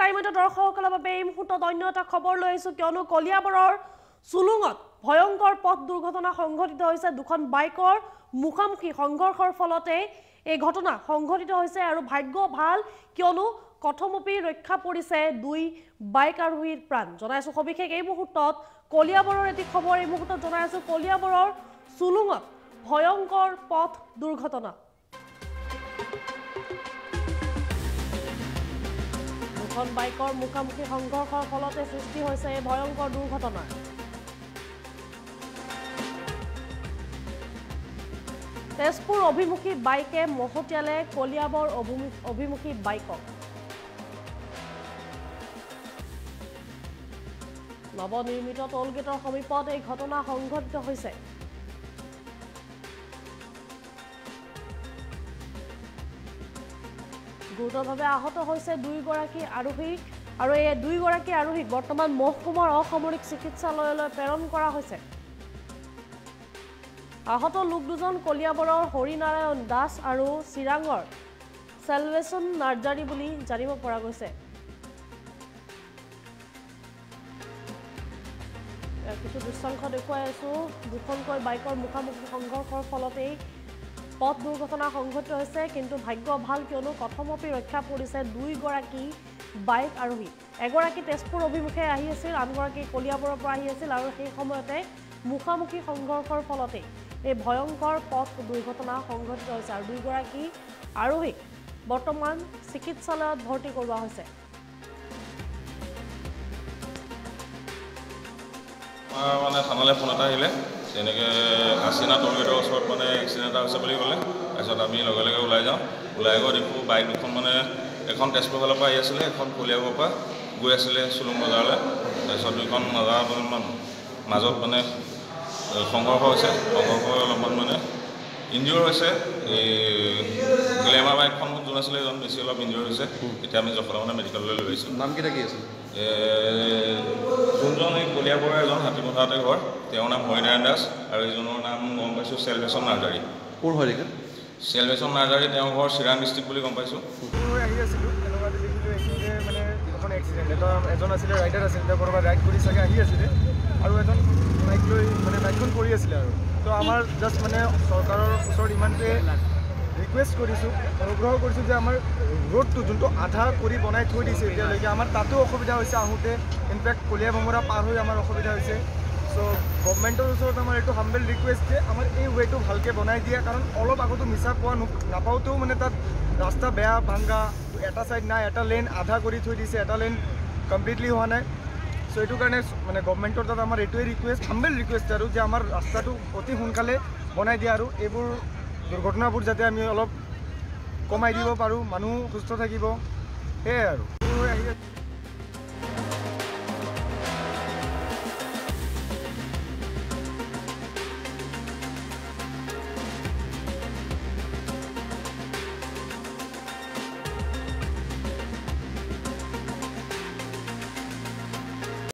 টাইমতে দৰ্শকসকলৰ বাবে এই মুহূৰ্তত অন্য এটা খবৰ লৈ আহিছোঁ কিয়নো কলিয়াবৰৰ চুলুঙত ভয়ংকৰ পথ দুৰ্ঘটনা সংঘটিত হৈছে। দুখন বাইকৰ মুখামুখি সংঘৰ্ষৰ ফলতে এই ঘটনা সংঘটিত হৈছে আৰু ভাগ্য ভাল কিয়নো কথমপি ৰক্ষা পৰিছে দুই বাইক আৰোহীৰ প্ৰাণ। জনাইছোঁ সবিশেষ এই মুহূৰ্তত কলিয়াবৰৰ এটি খবৰ। এই মুহূৰ্তত জনাই আছোঁ কলিয়াবৰৰ চুলুঙত ভয়ংকৰ পথ দুৰ্ঘটনা। দুখন বাইকৰ মুখামুখি সংঘৰ্ষৰ ফলতে সৃষ্টি হৈছে এই ভয়ংকৰ দুৰ্ঘটনা। তেজপুৰ অভিমুখী বাইকে মহতিয়ালে কলিয়াবৰ অভিমুখী বাইকক। নৱনিৰ্মিত টোলগেটৰ সমীপত এই ঘটনা সংঘটিত হৈছে। গুৰুতৰভাৱে আহত হৈছে দুয়োগৰাকী আৰোহী আৰু এই দুয়োগৰাকী আৰোহীক বৰ্তমান মহকুমৰ অসামৰিক চিকিৎসালয়লৈ প্ৰেৰণ কৰা হৈছে। আহত লোক দুজন কলিয়াবৰৰ হৰিনাৰায়ণ দাস আৰু চিৰাঙৰ চেলভেশ্যন নাৰ্জাৰী বুলি জানিব পৰা গৈছে। কিছু দৃশ্যাংশ দেখুৱাই আছোঁ। দুখনকৈ বাইকৰ মুখামুখি সংঘৰ্ষৰ ফলতেই পথ দুৰ্ঘটনা সংঘটিত হৈছে কিন্তু ভাগ্য ভাল কিয়নো কথমপি ৰক্ষা পৰিছে দুইগৰাকী বাইক আৰোহী। এগৰাকী তেজপুৰ অভিমুখে আছিল পৰা আহি আছিল আৰু সেই সময়তে মুখামুখি সংঘৰ্ষৰ ফলতেই এই ভয়ংকৰ পথ দুৰ্ঘটনা সংঘটিত হৈছে আৰু দুয়োগৰাকী আৰোহীক বৰ্তমান চিকিৎসালয়ত কৰোৱা হৈছে। আমাৰ মানে থানালৈ ফোন এটা আহিলে। তেনেকৈ আচিনা টলগেটৰ ওচৰত মানে এক্সিডেণ্ট এটা হৈছে বুলি ক'লে তাৰপিছত আমি লগে লগে ওলাই যাওঁ। ওলাই গৈ দেখোঁ বাইক দুখন মানে এখন তেজপুৰ ফালৰ পৰা আহি আছিলে এখন কলিয়াবৰ পৰা গৈ আছিলে চুলুং বজাৰলৈ। তাৰপিছত দুইখন বজাৰ মাজত মানে সংঘৰ্ষ হৈছে। সংঘৰ্ষ অলপমান মানে ইনজিঅ'ৰ হৈছে। এই গ্লেমাৰ বাইকখন যোন আছিলে এজন বেছি অলপ ইনজিঅ'ৰ হৈছে। এতিয়া আমি জখলা মানে মেডিকেললৈ লৈ আহিছোঁ। নামকেইটা কি আছিল? যোনজন এই কলিয়াবৰৰ এজন হাতীপথাৰতে ঘৰ তেওঁৰ নাম হৰিনাৰায়ণ দাস আৰু এইজনৰ নাম গম পাইছোঁ চেলভেশ্যন নাৰ্জাৰী। ক'ৰ হয় চেলভেশ্যন নাৰ্জাৰী তেওঁৰ ঘৰ চিৰাং ডিষ্ট্ৰিক্ট বুলি গম পাইছোঁ। হৈ আহি আছিলোঁ তেনেকুৱাতে দেখিলোঁ এইখিনিতে মানে এখন এক্সিডেণ্ট এটা এজন আছিলে ৰাইডাৰ আছিলে তেওঁ ক'ৰবাত ৰাইড কৰি চাগে আহি আছিলে আৰু এজন বাইক লৈ মানে বাইকখন কৰি আছিলে আৰু। তো আমাৰ জাষ্ট মানে চৰকাৰৰ ওচৰত ইমানটোৱে ৰিকুৱেষ্ট কৰিছোঁ অনুগ্ৰহ কৰিছোঁ যে আমাৰ ৰোডটো যোনটো আধা কৰি বনাই থৈ দিছে এতিয়ালৈকে আমাৰ তাতো অসুবিধা হৈছে আহোঁতে ইনফেক্ট কলীয়া ভমৰা পাৰ হৈ আমাৰ অসুবিধা হৈছে। চ' গভমেণ্টৰ ওচৰত আমাৰ এইটো হাম্বেল ৰিকুৱেষ্ট যে আমাৰ এই ৱেটো ভালকৈ বনাই দিয়ে কাৰণ অলপ আগতো মিছা পোৱা নাপাওঁতেও মানে তাত ৰাস্তা বেয়া ভাংগা এটা ছাইড নাই এটা লেন আধা কৰি থৈ দিছে এটা লেন কমপ্লিটলি হোৱা নাই। চ' এইটো কাৰণে মানে গভমেণ্টৰ তাত আমাৰ এইটোৱে ৰিকুৱেষ্ট হাম্বেল ৰিকুৱেষ্ট আৰু যে আমাৰ ৰাস্তাটো অতি সোনকালে বনাই দিয়ে আৰু এইবোৰ দুৰ্ঘটনাবোৰ যাতে আমি অলপ কমাই দিব পাৰোঁ মানুহ সুস্থ থাকিব সেয়াই আৰু।